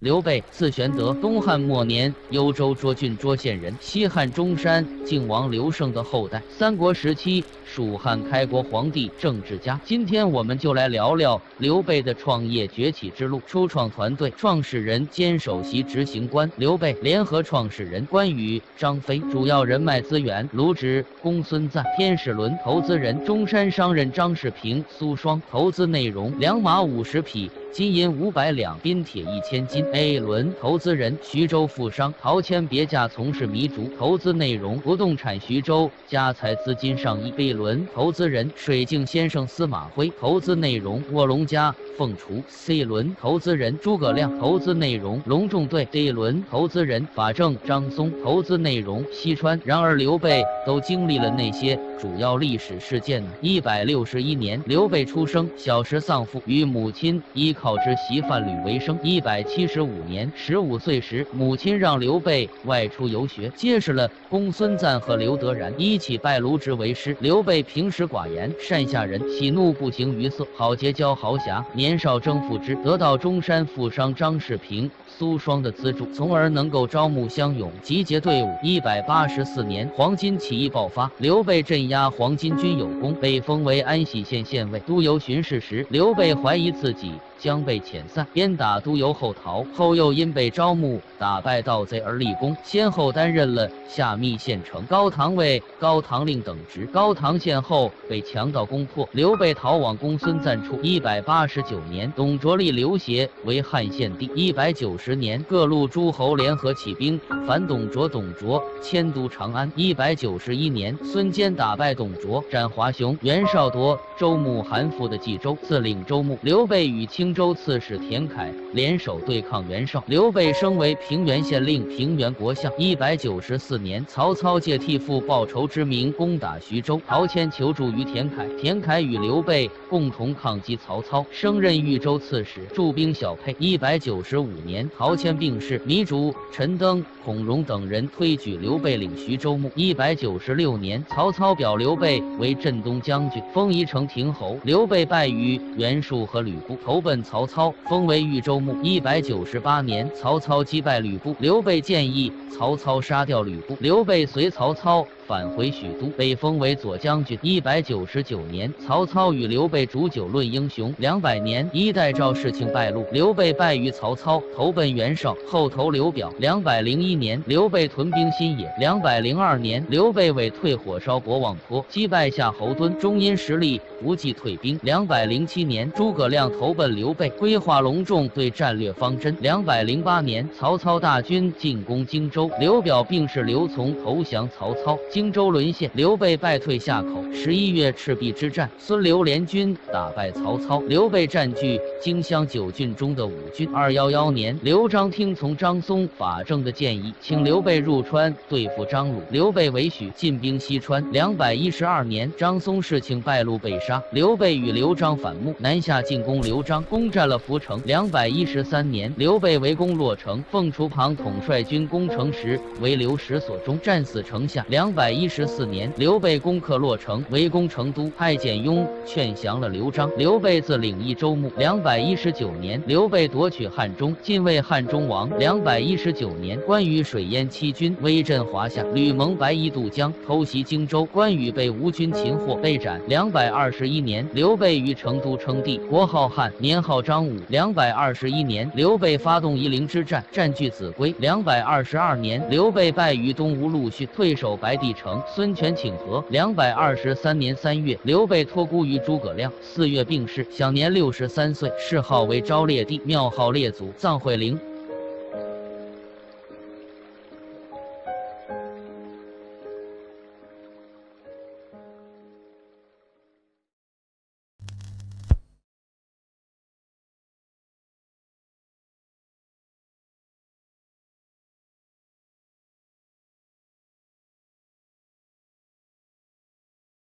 刘备，字玄德，东汉末年幽州涿郡涿县人，西汉中山靖王刘胜的后代。三国时期，蜀汉开国皇帝、政治家。今天我们就来聊聊刘备的创业崛起之路。初创团队创始人兼首席执行官刘备，联合创始人关羽、张飞，主要人脉资源：卢植、公孙瓒、天使轮，投资人中山商人张世平、苏双，投资内容两马五十匹。金银五百两，冰铁一千斤。A 轮投资人徐州富商陶谦，别驾从事糜竺投资内容，不动产徐州家财资金上亿。B 轮投资人水镜先生司马徽投资内容卧龙家凤雏。C 轮投资人诸葛亮投资内容隆重队。D 轮投资人法正张松投资内容西川。然而刘备都经历了那些主要历史事件呢？一百六十一年，刘备出生，小时丧父，与母亲依靠。靠之习范履为生。一百七十五年，十五岁时，母亲让刘备外出游学，结识了公孙瓒和刘德然，一起拜卢植为师。刘备平时寡言，善下人，喜怒不形于色，好结交豪侠。年少征服之，得到中山富商张世平、苏双的资助，从而能够招募乡勇，集结队伍。一百八十四年，黄巾起义爆发，刘备镇压黄巾军有功，被封为安喜县县尉。都邮巡视时，刘备怀疑自己。将被遣散，鞭打都邮后逃，后又因被招募打败盗贼而立功，先后担任了下密县丞、高唐尉、高唐令等职。高唐县后被强盗攻破，刘备逃往公孙瓒处。一百八十九年，董卓立刘协为汉献帝。一百九十十年，各路诸侯联合起兵反董卓，董卓迁都长安。一百九十一年，孙坚打败董卓，斩华雄。袁绍夺周牧韩馥的冀州，自领周牧。刘备与青。州刺史田楷联手对抗袁绍，刘备升为平原县令、平原国相。一百九十四年，曹操借替父报仇之名攻打徐州，陶谦求助于田楷，田楷与刘备共同抗击曹操，升任豫州刺史，驻兵小沛。一百九十五年，陶谦病逝，糜竺、陈登、孔融等人推举刘备领徐州牧。一百九十六年，曹操表刘备为镇东将军，封宜城亭侯。刘备败于袁术和吕布，投奔。曹操封为豫州牧。一百九十八年，曹操击败吕布，刘备建议曹操杀掉吕布，刘备随曹操。返回许都，被封为左将军。一百九十九年，曹操与刘备煮酒论英雄。两百年，一代赵事情败露，刘备败于曹操，投奔袁绍，后投刘表。两百零一年，刘备屯兵新野。两百零二年，刘备委退火烧博望坡，击败夏侯惇，终因实力不济退兵。两百零七年，诸葛亮投奔刘备，规划隆重对战略方针。两百零八年，曹操大军进攻荆州，刘表病逝刘琮投降曹操。荆州沦陷，刘备败退夏口。十一月赤壁之战，孙刘联军打败曹操，刘备占据荆襄九郡中的五郡。二幺幺年，刘璋听从张松、法正的建议，请刘备入川对付张鲁，刘备为许，进兵西川。两百一十二年，张松事情败露，被杀。刘备与刘璋反目，南下进攻刘璋，攻占了涪城。两百一十三年，刘备围攻洛城，凤雏庞统帅军攻城时，为刘石所中，战死城下。两百。百一十四年，刘备攻克洛城，围攻成都，派简雍劝降了刘璋。刘备自领益州牧。两百一十九年，刘备夺取汉中，进位汉中王。两百一十九年，关羽水淹七军，威震华夏。吕蒙白衣渡江，偷袭荆州，关羽被吴军擒获，被斩。两百二十一年，刘备于成都称帝，国号汉，年号张武。两百二十一年，刘备发动夷陵之战，占据秭归。两百二十二年，刘备败于东吴陆逊，退守白帝。成孙权请和。两百二十三年三月，刘备托孤于诸葛亮。四月病逝，享年六十三岁，谥号为昭烈帝，庙号列祖，葬会陵。